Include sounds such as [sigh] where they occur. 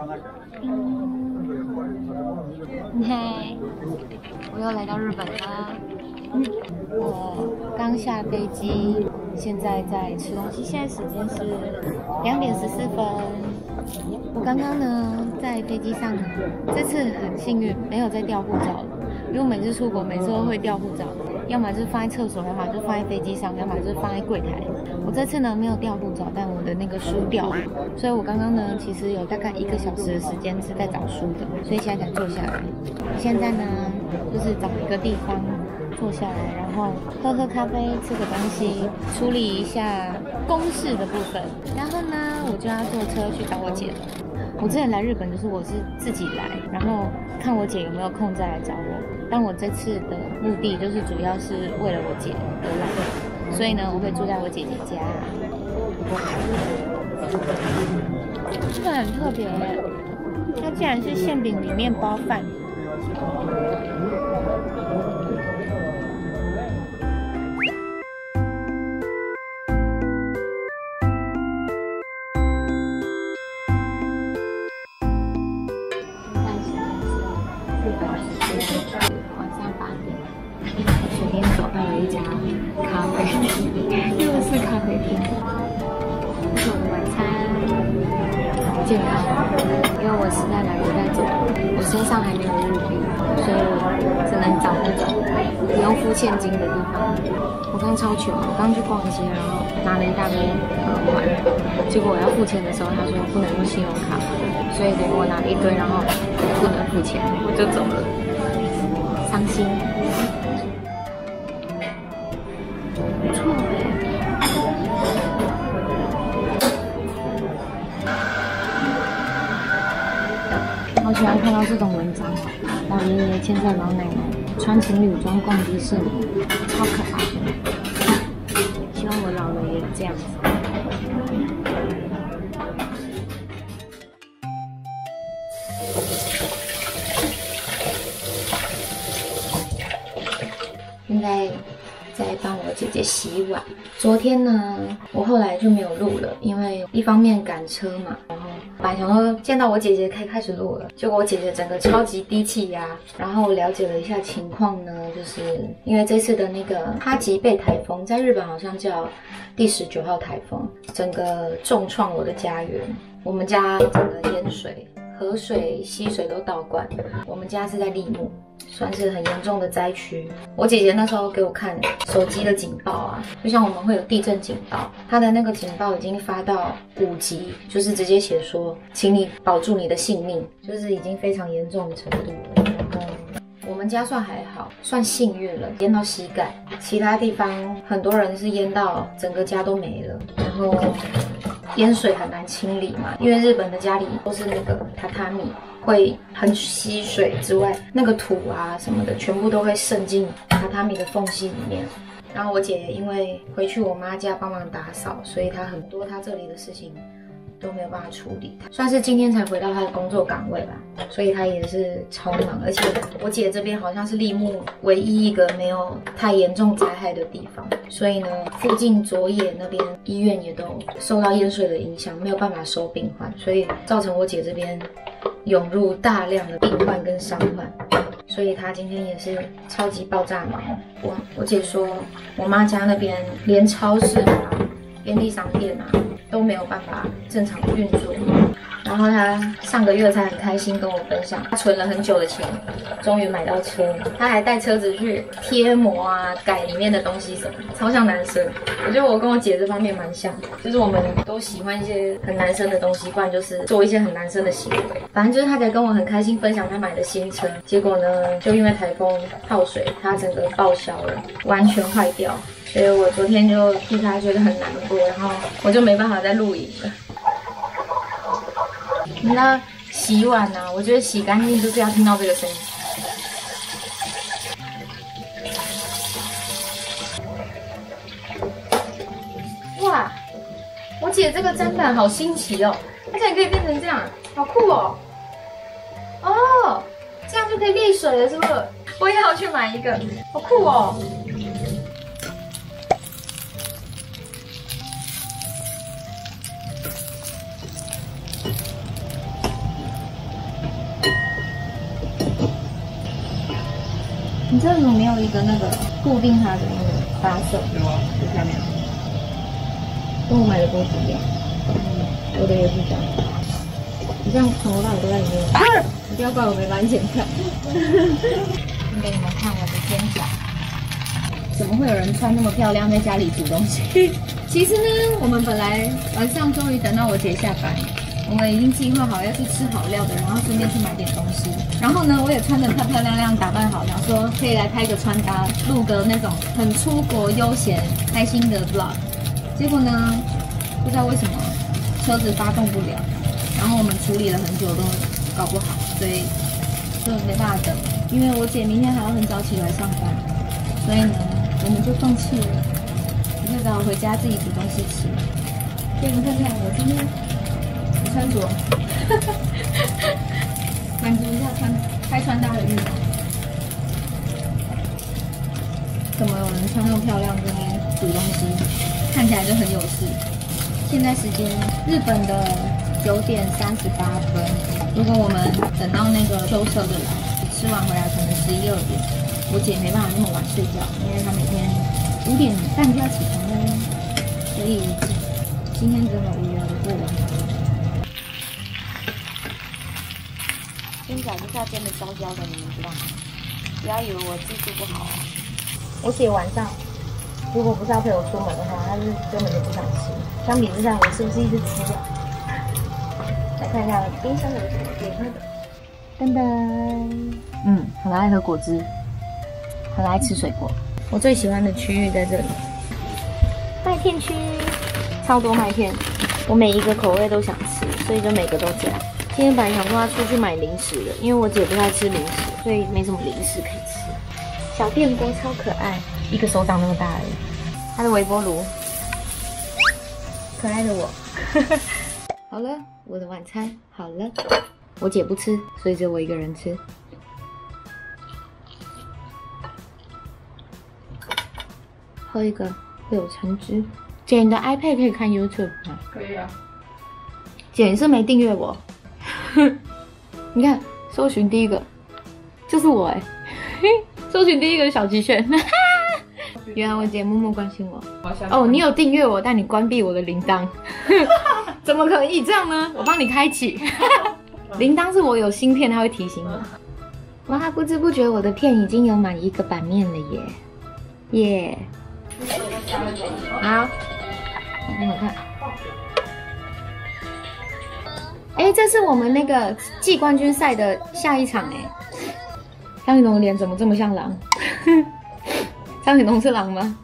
嗯嘿，我又来到日本了。我刚下飞机，现在在吃东西。现在时间是两点十四分。我刚刚呢在飞机上，这次很幸运，没有再掉护照了。因为我每次出国，每次都会掉护照，要么就是放在厕所，要么就放在飞机上，要么就是放在柜台。我这次呢没有掉护照，但我的那个书掉了，所以我刚刚呢其实有大概一个小时的时间是在找书的，所以现在才坐下来。现在呢就是找一个地方坐下来，然后喝喝咖啡，吃个东西，处理一下公事的部分，然后呢我就要坐车去找我姐了。我之前来日本就是我是自己来，然后看我姐有没有空再来找我。但我这次的目的就是主要是为了我姐而来，所以呢我会住在我姐姐家。这个很特别，它竟然是馅饼里面包饭。晚上八点，随便找到了一家咖啡，又是咖啡厅。这是我的晚餐，健康，因为我实在来不及走，我身上还没有日币，所以我只能找那种不用付现金的地方。我刚超穷，我刚去逛街，然后拿了一大堆耳环，结果我要付钱的时候，他说不能用信用卡，所以给我拿了一堆，然后不能付钱，我就走了。伤心，不错好喜欢看到这种文章，老爷爷牵着老奶奶穿情侣装逛迪士尼，超可爱。希望我老了也这样子。现在在帮我姐姐洗碗。昨天呢，我后来就没有录了，因为一方面赶车嘛，然后本来想说见到我姐姐可以开始录了，结果我姐姐整个超级低气压。然后我了解了一下情况呢，就是因为这次的那个哈吉贝台风，在日本好像叫第十九号台风，整个重创我的家园，我们家整个淹水。河水、溪水都倒灌，我们家是在立木，算是很严重的灾区。我姐姐那时候给我看手机的警报啊，就像我们会有地震警报，她的那个警报已经发到五级，就是直接写说，请你保住你的性命，就是已经非常严重的程度了。然后我们家算还好，算幸运了，淹到膝盖，其他地方很多人是淹到整个家都没了，然后。烟水很难清理嘛，因为日本的家里都是那个榻榻米，会很吸水之外，那个土啊什么的，全部都会渗进榻榻米的缝隙里面。然后我姐因为回去我妈家帮忙打扫，所以她很多她这里的事情都没有办法处理，算是今天才回到他的工作岗位吧，所以他也是超忙。而且我姐这边好像是立木唯一一个没有太严重灾害的地方，所以呢，附近佐野那边医院也都受到淹水的影响，没有办法收病患，所以造成我姐这边涌入大量的病患跟伤患，所以她今天也是超级爆炸忙。我我姐说，我妈家那边连超市啊、便利商店啊都没有办法正常运作。然后他上个月才很开心跟我分享，他存了很久的钱，终于买到车。他还带车子去贴膜啊，改里面的东西什么，超像男生。我觉得我跟我姐这方面蛮像，就是我们都喜欢一些很男生的东西，不然就是做一些很男生的行为。反正就是他才跟我很开心分享他买的新车，结果呢，就因为台风泡水，他整个报销了，完全坏掉。所以我昨天就替他觉得很难过，然后我就没办法再录影了。你知道洗碗呢、我觉得洗干净就是要听到这个声音。哇，我姐这个砧板好新奇哦，它竟然可以变成这样，好酷哦！哦，这样就可以沥水了，是不是？我也要去买一个，好酷哦！这怎么没有一个那个固定它的那个把手？有啊，在下面。跟我买的锅子一样，我的也是这样。你这样从头到尾都在里面，你不要怪我没把你剪掉。给你们看我的肩胛。怎么会有人穿那么漂亮在家里煮东西？其实呢，我们本来晚上终于等到我姐下班，我们已经计划好要去吃好料的，然后顺便去买点东西。然后呢，我也穿得漂漂亮亮，打扮好，想说可以来拍个穿搭，录个那种很出国悠闲开心的 vlog。结果呢，不知道为什么车子发动不了，然后我们处理了很久都搞不好，所以就没办法等。因为我姐明天还要很早起来上班，所以呢，我们就放弃了，我就只好回家自己煮东西吃。给你们看看我今天穿着，哈 [laughs] 哈满足一下穿开穿搭的欲望。怎么有人穿那么漂亮在那边煮东西？看起来就很有事。现在时间日本的九点三十八分。如果我们等到那个秋车的来，吃完回来可能十一二点，我姐没办法那么晚睡觉，因为她每天五点半就要起床了，所以今天只好无聊的过完。肩胛就是要真的焦焦的，你们知道吗？不要以为我技术不好哦。我姐晚上如果不是要陪我出门的话，她是根本就不想吃。相比之下，我是不是一直吃掉？来看一下冰箱有什么可以喝的。噔噔，嗯，很爱喝果汁，很爱吃水果。我最喜欢的区域在这里，麦片区，超多麦片，我每一个口味都想吃，所以就每个都这样。今天本来想说要出去买零食的，因为我姐不太吃零食，所以没什么零食可以吃。小电锅超可爱，一个手掌那么大而已。它的微波炉，可爱的我。[laughs] [laughs] 好了，我的晚餐好了。我姐不吃，所以只有我一个人吃。喝一个会有橙汁。姐，你的 iPad 可以看 YouTube 吗？可以啊。姐，你是没订阅我？[laughs] 你看，搜寻第一个就是我哎，[laughs] 搜寻第一个小鸡炫。[laughs] 原来我姐默默关心我。哦，你有订阅我，但你关闭我的铃铛，怎么可以这样呢？我帮你开启。铃铛是我有芯片，它会提醒我。哇，不知不觉我的片已经有满一个版面了耶！耶！好，给你看。哎，这是我们那个季冠军赛的下一场哎。张雨桐的脸怎么这么像狼？[laughs] 张雨桐是狼吗？